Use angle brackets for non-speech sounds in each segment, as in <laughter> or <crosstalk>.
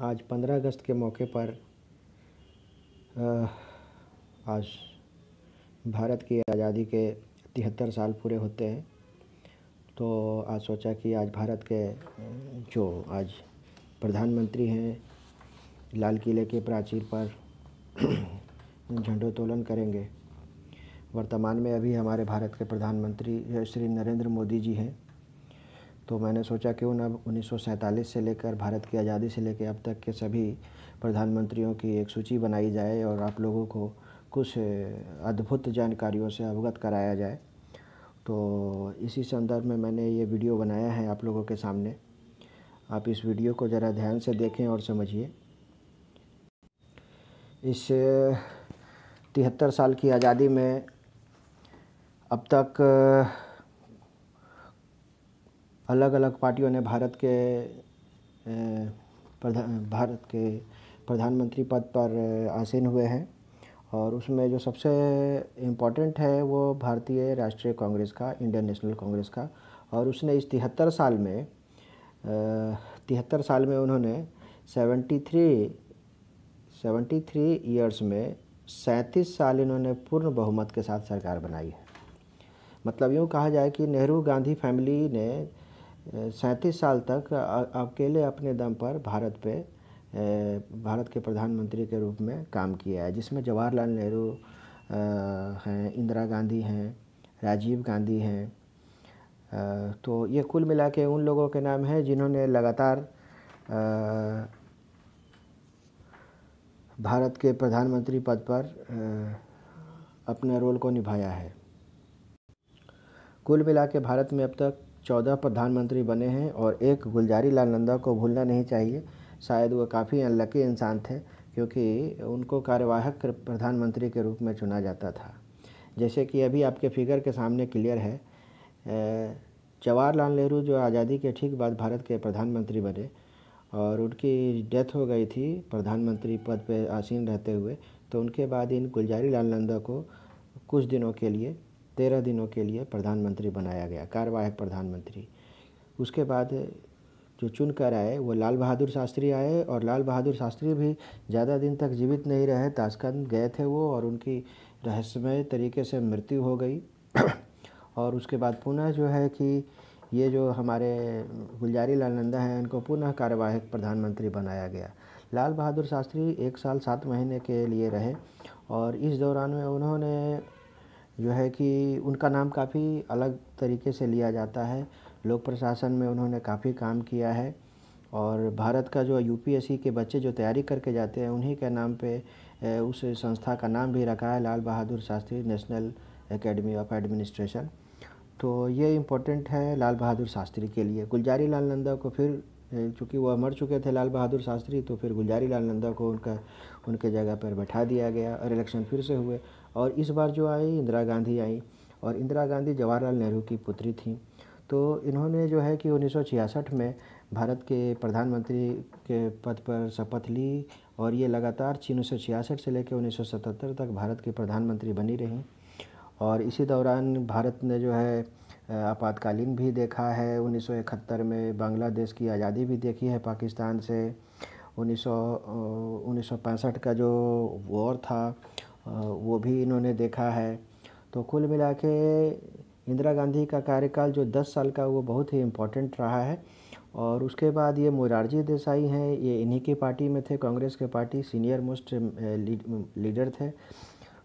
आज पंद्रह अगस्त के मौके पर आज भारत की आज़ादी के तिहत्तर साल पूरे होते हैं। तो आज सोचा कि आज भारत के, जो आज प्रधानमंत्री हैं, लाल किले के प्राचीर पर <clears throat> झंडोत्तोलन करेंगे। वर्तमान में अभी हमारे भारत के प्रधानमंत्री, श्री नरेंद्र मोदी जी हैं। तो मैंने सोचा क्यों ना उन्नीस से लेकर भारत की आज़ादी से लेकर अब तक के सभी प्रधानमंत्रियों की एक सूची बनाई जाए और आप लोगों को कुछ अद्भुत जानकारियों से अवगत कराया जाए। तो इसी संदर्भ में मैंने ये वीडियो बनाया है आप लोगों के सामने। आप इस वीडियो को ज़रा ध्यान से देखें और समझिए। इस तिहत्तर साल की आज़ादी में अब तक अलग अलग पार्टियों ने भारत के प्रधान भारत के प्रधानमंत्री पद पर आसीन हुए हैं। और उसमें जो सबसे इम्पोर्टेंट है वो भारतीय राष्ट्रीय कांग्रेस का इंडियन नेशनल कांग्रेस का। और उसने इस तिहत्तर साल में तिहत्तर साल में उन्होंने seventy three seventy three years में सैंतीस साल इन्होंने पूर्ण बहुमत के साथ सरकार बनाई है। मतलब यूँ कहा जाए कि नेहरू गांधी फैमिली ने सैंतीस साल तक अकेले अपने दम पर भारत पे भारत के प्रधानमंत्री के रूप में काम किया है, जिसमें जवाहरलाल नेहरू हैं, इंदिरा गांधी हैं, राजीव गांधी हैं। तो ये कुल मिला के उन लोगों के नाम हैं जिन्होंने लगातार भारत के प्रधानमंत्री पद पर अपने रोल को निभाया है। कुल मिला के भारत में अब तक चौदह प्रधानमंत्री बने हैं और एक गुलजारी लाल नंदा को भूलना नहीं चाहिए। शायद वो काफ़ी अनलकी इंसान थे, क्योंकि उनको कार्यवाहक प्रधानमंत्री के रूप में चुना जाता था। जैसे कि अभी आपके फिगर के सामने क्लियर है जवाहरलाल नेहरू जो आज़ादी के ठीक बाद भारत के प्रधानमंत्री बने और उनकी डेथ हो गई थी प्रधानमंत्री पद पर आसीन रहते हुए तो उनके बाद इन गुलजारी लाल नंदा को कुछ दिनों के लिए तेरह दिनों के लिए प्रधानमंत्री बनाया गया, कार्यवाहक प्रधानमंत्री। उसके बाद जो चुन कर आए, वो लाल बहादुर शास्त्री आए और लाल बहादुर शास्त्री भी ज़्यादा दिन तक जीवित नहीं रहे। ताशकंद गए थे वो और उनकी रहस्यमय तरीके से मृत्यु हो गई। <clears throat> और उसके बाद पुनः जो है कि ये जो हमारे गुलजारी लाल नंदा हैं, इनको पुनः कार्यवाहक प्रधानमंत्री बनाया गया। लाल बहादुर शास्त्री एक साल सात महीने के लिए रहे और इस दौरान में उन्होंने जो है कि उनका नाम काफ़ी अलग तरीके से लिया जाता है। लोक प्रशासन में उन्होंने काफ़ी काम किया है और भारत का जो यूपीएससी के बच्चे जो तैयारी करके जाते हैं, उन्हीं के नाम पे उस संस्था का नाम भी रखा है, Lal Bahadur Shastri National Academy of Administration. तो ये इम्पोर्टेंट है लाल बहादुर शास्त्री के लिए। गुलजारी लाल नंदा को फिर चूँकि वह मर चुके थे लाल बहादुर शास्त्री तो फिर गुलजारी लाल नंदा को उनका, उनके जगह पर बैठा दिया गया और इलेक्शन फिर से हुए। और इस बार जो आई, इंदिरा गांधी आई और इंदिरा गांधी जवाहरलाल नेहरू की पुत्री थी। तो इन्होंने जो है कि उन्नीस सौ छियासठ में भारत के प्रधानमंत्री के पद पर शपथ ली और ये लगातार उन्नीस सौ छियासठ से लेकर 1977 तक भारत की प्रधानमंत्री बनी रहीं। और इसी दौरान भारत ने जो है आपातकालीन भी देखा है। 1971 में बांग्लादेश की आज़ादी भी देखी है पाकिस्तान से। उन्नीस उन्नीस का जो वॉर था वो भी इन्होंने देखा है। तो कुल मिला के इंदिरा गांधी का कार्यकाल जो 10 साल का वो बहुत ही इम्पोर्टेंट रहा है। और उसके बाद ये मोरारजी देसाई हैं, ये इन्हीं की पार्टी में थे, कांग्रेस के पार्टी सीनियर मोस्ट लीडर थे।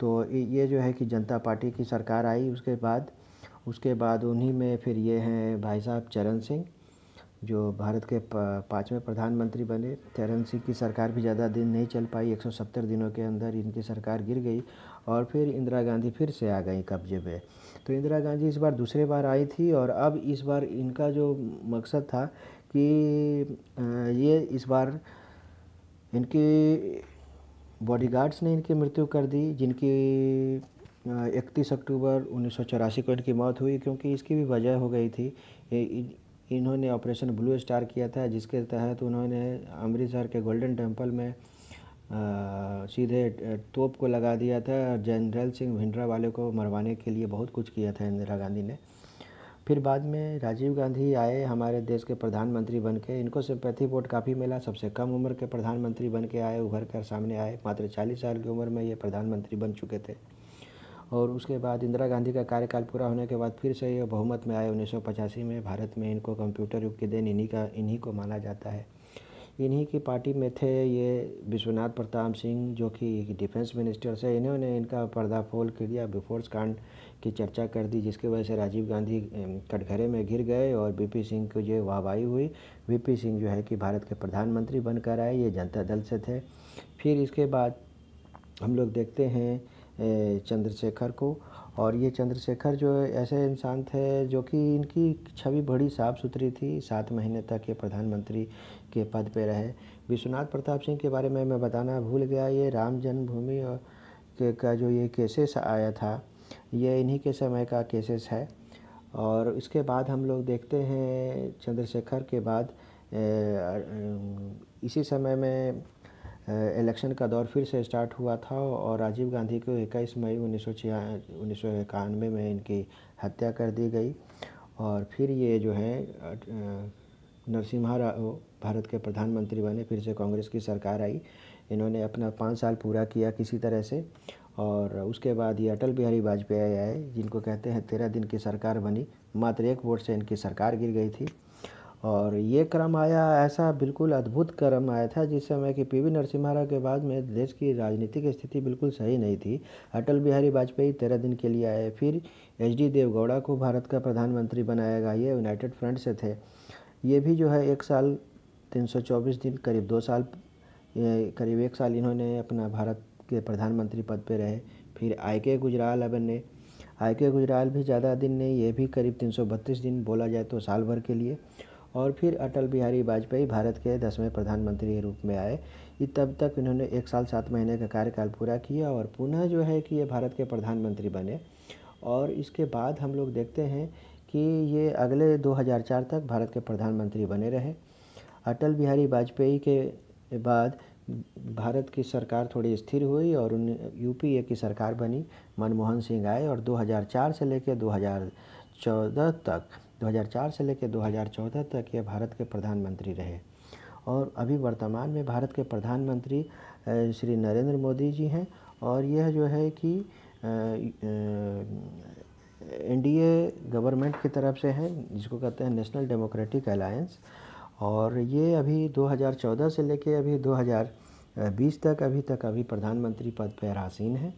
तो ये जो है कि जनता पार्टी की सरकार आई उसके बाद। उसके बाद उन्हीं में फिर ये हैं भाई साहब चरण सिंह। जो भारत के पाँचवें प्रधानमंत्री बने चरण सिंह की सरकार भी ज़्यादा दिन नहीं चल पाई 170 दिनों के अंदर इनकी सरकार गिर गई और फिर इंदिरा गांधी फिर से आ गई कब्जे पे तो इंदिरा गांधी इस बार दूसरे बार आई थी और अब इस बार इनका जो मकसद था कि ये इस बार इनकी बॉडीगार्ड्स ने इनकी मृत्यु कर दी, जिनकी इकतीस अक्टूबर उन्नीस सौ चौरासी को इनकी मौत हुई, क्योंकि इसकी भी वजह हो गई थी। इन्होंने ऑपरेशन ब्लू स्टार किया था जिसके तहत उन्होंने अमृतसर के गोल्डन टेंपल में आ, सीधे तोप को लगा दिया था जनरल सिंह भिंडरा वाले को मरवाने के लिए बहुत कुछ किया था इंदिरा गांधी ने। फिर बाद में राजीव गांधी आए हमारे देश के प्रधानमंत्री बन के। इनको सिंपैथी वोट काफ़ी मिला सबसे कम उम्र के प्रधानमंत्री बन के आए उभर कर सामने आए। मात्र चालीस साल की उम्र में ये प्रधानमंत्री बन चुके थे। और उसके बाद इंदिरा गांधी का कार्यकाल पूरा होने के बाद फिर से ये बहुमत में आए उन्नीस सौ पचासी में। भारत में इनको कंप्यूटर युग के दिन इन्हीं का, इन्हीं को माना जाता है। इन्हीं की पार्टी में थे ये विश्वनाथ प्रताप सिंह, जो कि डिफेंस मिनिस्टर से इन्होंने इनका पर्दाफोल कर दिया। बिफोर्स कांड की चर्चा कर दी, जिसकी वजह से राजीव गांधी कटघरे में घिर गए और बीपी सिंह को जो वाहवाही हुई। बीपी सिंह जो है कि भारत के प्रधानमंत्री बनकर आए, ये जनता दल से थे। फिर इसके बाद हम लोग देखते हैं चंद्रशेखर को। और ये चंद्रशेखर जो ऐसे इंसान थे जो कि इनकी छवि बड़ी साफ़ सुथरी थी। सात महीने तक ये प्रधानमंत्री के पद पे रहे। विश्वनाथ प्रताप सिंह के बारे में मैं बताना भूल गया। ये राम जन्मभूमि के, का जो ये केसेस आया था, ये इन्हीं के समय का केसेस है। और इसके बाद हम लोग देखते हैं चंद्रशेखर के बाद इसी समय में इलेक्शन का दौर फिर से स्टार्ट हुआ था और राजीव गांधी को 21 मई उन्नीस सौ इक्यानवे में इनकी हत्या कर दी गई। और फिर ये जो है नरसिम्हा राव भारत के प्रधानमंत्री बने, फिर से कांग्रेस की सरकार आई। इन्होंने अपना पाँच साल पूरा किया किसी तरह से। और उसके बाद ये अटल बिहारी वाजपेयी आए, जिनको कहते हैं तेरह दिन की सरकार बनी, मात्र एक वोट से इनकी सरकार गिर गई थी। और ये क्रम आया, ऐसा बिल्कुल अद्भुत क्रम आया था जिस समय कि पीवी नरसिम्हा के बाद में देश की राजनीतिक स्थिति बिल्कुल सही नहीं थी। अटल बिहारी वाजपेयी तेरह दिन के लिए आए। फिर एच डी देवगौड़ा को भारत का प्रधानमंत्री बनाया गया। ये यूनाइटेड फ्रंट से थे। ये भी जो है, एक साल तीन सौ चौबीस दिन, करीब दो साल करीब एक साल इन्होंने अपना भारत के प्रधानमंत्री पद पर रहे। फिर आई के गुजराल अब ने, आई के गुजराल भी ज़्यादा दिन नहीं, ये भी करीब तीन सौ बत्तीस दिन बोला जाए तो साल भर के लिए। और फिर अटल बिहारी वाजपेयी भारत के दसवें प्रधानमंत्री के रूप में आए। ये तब तक इन्होंने एक साल, सात महीने का कार्यकाल पूरा किया और पुनः जो है कि ये भारत के प्रधानमंत्री बने। और इसके बाद हम लोग देखते हैं कि ये अगले 2004 तक भारत के प्रधानमंत्री बने रहे। अटल बिहारी वाजपेयी के बाद भारत की सरकार थोड़ी स्थिर हुई और उन यूपीए की सरकार बनी। मनमोहन सिंह आए और 2004 से लेकर 2014 तक 2004 से लेकर 2014 तक ये भारत के प्रधानमंत्री रहे। और अभी वर्तमान में भारत के प्रधानमंत्री श्री नरेंद्र मोदी जी हैं और यह जो है कि एनडीए गवर्नमेंट की तरफ़ से है, जिसको कहते हैं नेशनल डेमोक्रेटिक अलायंस। और ये अभी 2014 से लेके अभी 2020 तक अभी तक अभी प्रधानमंत्री पद पर आसीन है।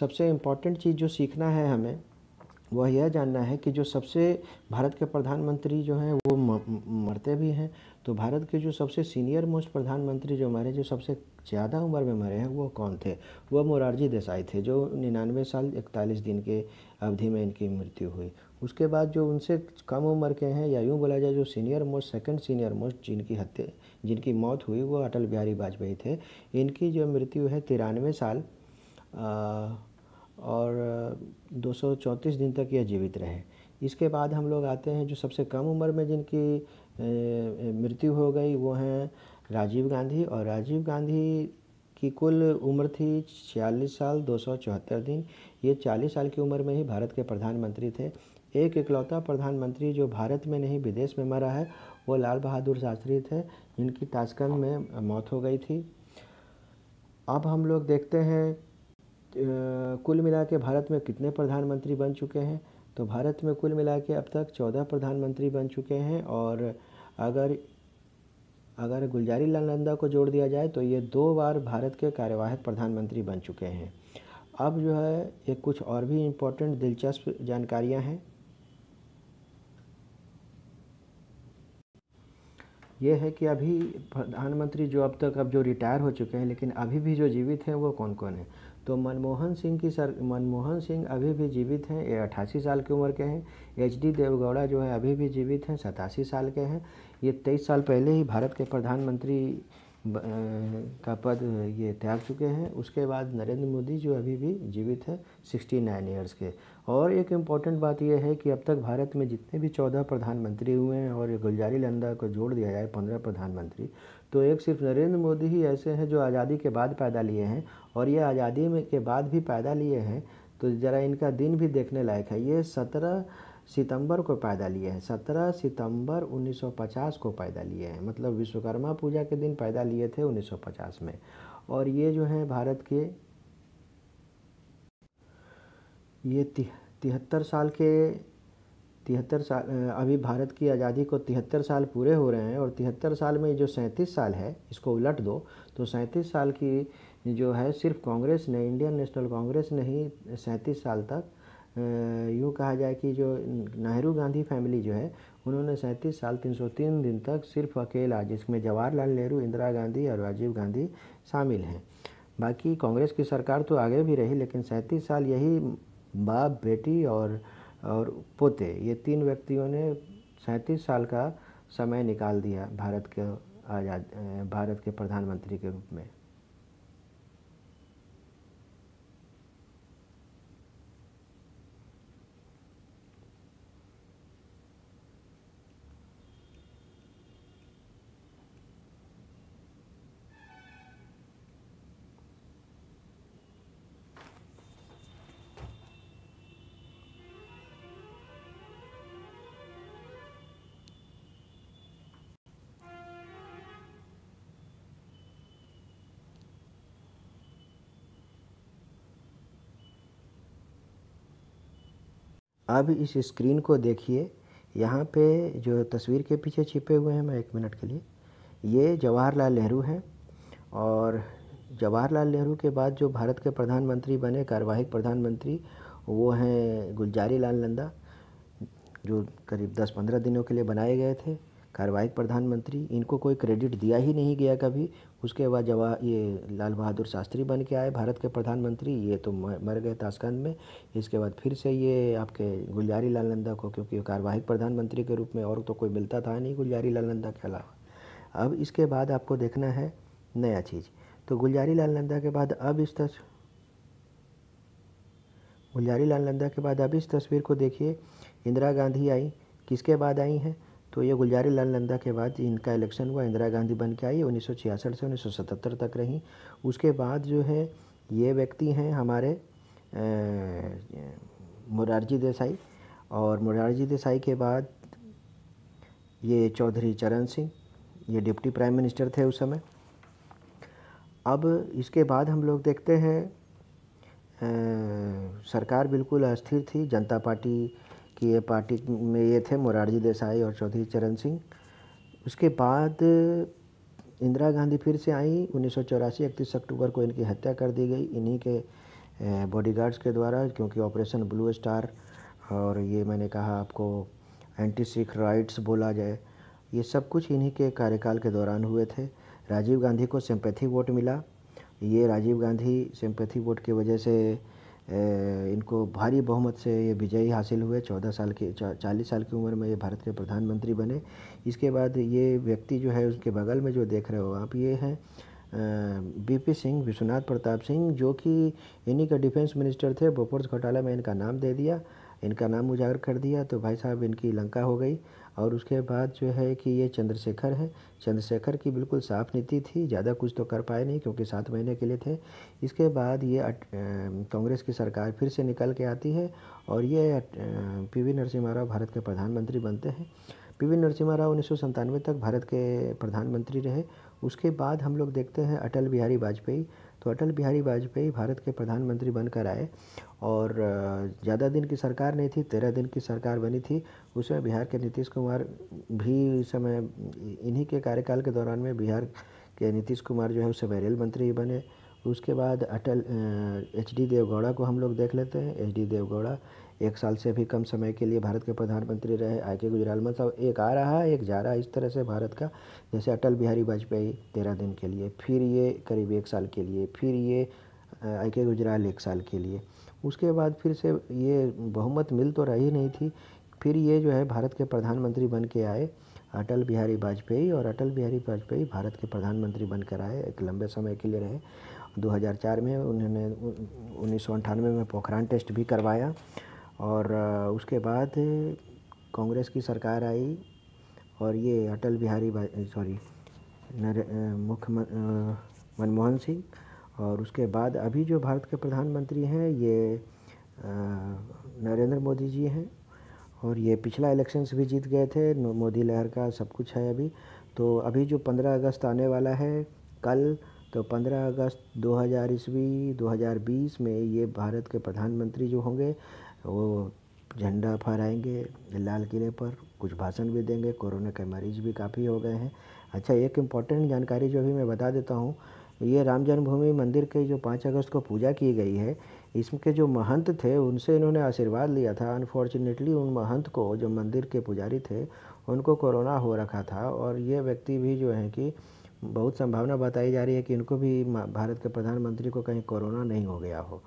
सबसे इंपॉर्टेंट चीज़ जो सीखना है हमें, वह यह जानना है कि जो सबसे, भारत के प्रधानमंत्री जो हैं, वो मरते भी हैं। तो भारत के जो सबसे सीनियर मोस्ट प्रधानमंत्री जो मरे, जो सबसे ज़्यादा उम्र में मरे हैं, वो कौन थे? वह मोरारजी देसाई थे, जो निन्यानवे साल इकतालीस दिन के अवधि में इनकी मृत्यु हुई। उसके बाद जो उनसे कम उम्र के हैं, या यूँ बोला जाए, जो senior most second senior most जिनकी हत्या, जिनकी मौत हुई, वो अटल बिहारी वाजपेयी थे। इनकी जो मृत्यु है तिरानवे साल और दो सौ चौंतीस दिन तक यह जीवित रहे। इसके बाद हम लोग आते हैं जो सबसे कम उम्र में जिनकी मृत्यु हो गई, वो हैं राजीव गांधी। और राजीव गांधी की कुल उम्र थी छियालीस साल दो सौ चौहत्तर दिन। ये चालीस साल की उम्र में ही भारत के प्रधानमंत्री थे। एक इकलौता प्रधानमंत्री जो भारत में नहीं, विदेश में मरा है, वो लाल बहादुर शास्त्री थे, जिनकी ताशकंद में मौत हो गई थी। अब हम लोग देखते हैं कुल मिला के भारत में कितने प्रधानमंत्री बन चुके हैं? तो भारत में कुल मिला के अब तक चौदह प्रधानमंत्री बन चुके हैं और अगर अगर गुलजारी लाल नंदा को जोड़ दिया जाए तो ये दो बार भारत के कार्यवाहक प्रधानमंत्री बन चुके हैं। अब जो है एक कुछ और भी इम्पोर्टेंट दिलचस्प जानकारियाँ हैं। ये है कि अभी प्रधानमंत्री जो अब तक, अब जो रिटायर हो चुके हैं, लेकिन अभी भी जो जीवित हैं, वो कौन कौन है? तो मनमोहन सिंह की सर, मनमोहन सिंह अभी भी जीवित हैं, ये अट्ठासी साल की उम्र के हैं। एच डी देवगौड़ा जो है, अभी भी जीवित हैं, सतासी साल के हैं। ये तेईस साल पहले ही भारत के प्रधानमंत्री का पद ये त्याग चुके हैं। उसके बाद नरेंद्र मोदी जो अभी भी जीवित है, सिक्सटी नाइन ईयर्स के। और एक इंपॉर्टेंट बात यह है कि अब तक भारत में जितने भी चौदह प्रधानमंत्री हुए हैं, और गुलजारी लंदा को जोड़ दिया जाए, पंद्रह प्रधानमंत्री तो एक सिर्फ़ नरेंद्र मोदी ही ऐसे हैं जो आज़ादी के बाद पैदा लिए हैं और ये आज़ादी में के बाद भी पैदा लिए हैं तो ज़रा इनका दिन भी देखने लायक है। ये सत्रह सितंबर को पैदा लिए हैं। सत्रह सितंबर 1950 को पैदा लिए हैं। मतलब विश्वकर्मा पूजा के दिन पैदा लिए थे 1950 में। और ये जो है भारत के, ये तिहत्तर साल के तिहत्तर साल अभी भारत की आज़ादी को तिहत्तर साल पूरे हो रहे हैं और तिहत्तर साल में जो सैंतीस साल है, इसको उलट दो तो सैंतीस साल की जो है सिर्फ़ कांग्रेस ने, इंडियन नेशनल कांग्रेस ने ही सैंतीस साल तक यूँ कहा जाए कि जो नेहरू गांधी फैमिली जो है, उन्होंने सैंतीस साल तीन सौ तीन दिन तक सिर्फ़ अकेला, जिसमें जवाहरलाल नेहरू, इंदिरा गांधी और राजीव गांधी शामिल हैं। बाकी कांग्रेस की सरकार तो आगे भी रही, लेकिन सैंतीस साल यही बाप, बेटी और और पोते, ये तीन व्यक्तियों ने सैंतीस साल का समय निकाल दिया भारत के आज़ाद, भारत के प्रधानमंत्री के रूप में। अब इस स्क्रीन को देखिए। यहाँ पे जो तस्वीर के पीछे छिपे हुए हैं, मैं एक मिनट के लिए। ये जवाहरलाल नेहरू हैं और जवाहरलाल नेहरू के बाद जो भारत के प्रधानमंत्री बने कार्यवाहिक प्रधानमंत्री, वो हैं गुलजारी लाल नंदा, जो करीब 10-15 दिनों के लिए बनाए गए थे। कार्यवाहिक प्रधानमंत्री, इनको कोई क्रेडिट दिया ही नहीं गया कभी। उसके बाद जवाहर ये लाल बहादुर शास्त्री बन के आए भारत के प्रधानमंत्री, ये तो मर गए ताशकंद में। इसके बाद फिर से ये आपके गुलजारी लाल नंदा को, क्योंकि कार्यवाहिक प्रधानमंत्री के रूप में और तो कोई मिलता था नहीं गुलजारी लाल नंदा के अलावा। अब इसके बाद आपको देखना है नया चीज़। तो गुलजारी लाल नंदा के बाद अब इस तस, गुलजारी लाल नंदा के बाद अब इस तस्वीर को देखिए। इंदिरा गांधी आई, किसके बाद आई हैं? तो ये गुलजारी लाल नंदा के बाद इनका इलेक्शन हुआ। इंदिरा गांधी बन के आई उन्नीस सौ छियासठ से उन्नीस सौ सतहत्तर तक रही। उसके बाद जो है ये व्यक्ति हैं हमारे मुरारजी देसाई। और मुरारजी देसाई के बाद ये चौधरी चरण सिंह ये डिप्टी प्राइम मिनिस्टर थे उस समय। अब इसके बाद हम लोग देखते हैं आ, सरकार बिल्कुल अस्थिर थी। जनता पार्टी कि ये पार्टी में ये थे मोरारजी देसाई और चौधरी चरण सिंह। उसके बाद इंदिरा गांधी फिर से आई। उन्नीस सौ चौरासी, इकतीस अक्टूबर को इनकी हत्या कर दी गई। इन्हीं के बॉडीगार्ड्स के द्वारा, क्योंकि ऑपरेशन ब्लू स्टार और ये मैंने कहा आपको एंटी सिख राइट्स बोला जाए, ये सब कुछ इन्हीं के कार्यकाल के दौरान हुए थे। राजीव गांधी को सिंपैथी वोट मिला। ये राजीव गांधी सिंपैथी वोट की वजह से इनको भारी बहुमत से ये विजयी हासिल हुए। चौदह साल के चालीस साल की उम्र में ये भारत के प्रधानमंत्री बने। इसके बाद ये व्यक्ति जो है, उसके बगल में जो देख रहे हो आप, ये हैं बीपी सिंह, विश्वनाथ प्रताप सिंह, जो कि इन्हीं का डिफेंस मिनिस्टर थे। बोपोर्स घोटाला में इनका नाम दे दिया। इनका नाम उजागर कर दिया तो भाई साहब इनकी लंका हो गई। और उसके बाद जो है कि ये चंद्रशेखर है। चंद्रशेखर की बिल्कुल साफ़ नीति थी, ज़्यादा कुछ तो कर पाए नहीं क्योंकि सात महीने के लिए थे। इसके बाद ये कांग्रेस की सरकार फिर से निकल के आती है और ये पी वी नरसिम्हा राव भारत के प्रधानमंत्री बनते हैं। पी वी नरसिम्हा राव उन्नीस तक भारत के प्रधानमंत्री रहे। उसके बाद हम लोग देखते हैं अटल बिहारी वाजपेयी। तो अटल बिहारी वाजपेयी भारत के प्रधानमंत्री बनकर आए और ज़्यादा दिन की सरकार नहीं थी, तेरह दिन की सरकार बनी थी। उसमें बिहार के नीतीश कुमार भी समय, इन्हीं के कार्यकाल के दौरान में बिहार के नीतीश कुमार जो है उस समय रेल मंत्री बने। उसके बाद अटल एच डी देवगौड़ा को हम लोग देख लेते हैं। एच डी देवगौड़ा एक साल से भी कम समय के लिए भारत के प्रधानमंत्री रहे आई के गुजराल मतलब एक आ रहा है, एक जा रहा है। इस तरह से भारत का, जैसे अटल बिहारी वाजपेयी तेरह दिन के लिए, फिर ये करीब एक साल के लिए, फिर ये आई के गुजराल एक साल के लिए। उसके बाद फिर से ये बहुमत मिल तो रही नहीं थी। फिर ये जो है भारत के प्रधानमंत्री बन के आए अटल बिहारी वाजपेयी और अटल बिहारी वाजपेयी भारत के प्रधानमंत्री बनकर आए एक लंबे समय के लिए रहे। 2004 में उन्होंने, उन्नीस में पोखरान टेस्ट भी करवाया। और उसके बाद कांग्रेस की सरकार आई और ये अटल बिहारी सॉरी मुख्य मनमोहन सिंह और उसके बाद अभी जो भारत के प्रधानमंत्री हैं ये नरेंद्र मोदी जी हैं और ये पिछला इलेक्शंस भी जीत गए थे मोदी लहर का सब कुछ है अभी। तो अभी जो 15 अगस्त आने वाला है, कल तो 15 अगस्त 2000 ईस्वी 2020 में ये भारत के प्रधानमंत्री जो होंगे वो झंडा फहराएँगे लाल किले पर, कुछ भाषण भी देंगे, कोरोना के मरीज़ भी काफ़ी हो गए हैं। अच्छा एक इंपॉर्टेंट जानकारी जो भी मैं बता देता हूँ, ये राम जन्मभूमि मंदिर के जो पाँच अगस्त को पूजा की गई है, इसके जो महंत थे, उनसे इन्होंने आशीर्वाद लिया था। अनफॉर्चुनेटली उन महंत को, जो मंदिर के पुजारी थे, उनको कोरोना हो रखा था और ये व्यक्ति भी जो है कि बहुत संभावना बताई जा रही है कि इनको भी भारत के प्रधानमंत्री को कहीं कोरोना नहीं हो गया हो।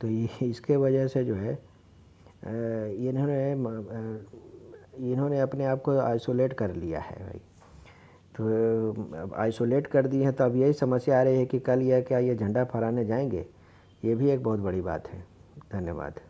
तो इसके वजह से जो है इन्होंने इन्होंने अपने आप को आइसोलेट कर लिया है भाई। तो आइसोलेट कर दिए हैं तो अब यही समस्या आ रही है कि कल यह क्या ये झंडा फहराने जाएँगे? ये भी एक बहुत बड़ी बात है। धन्यवाद।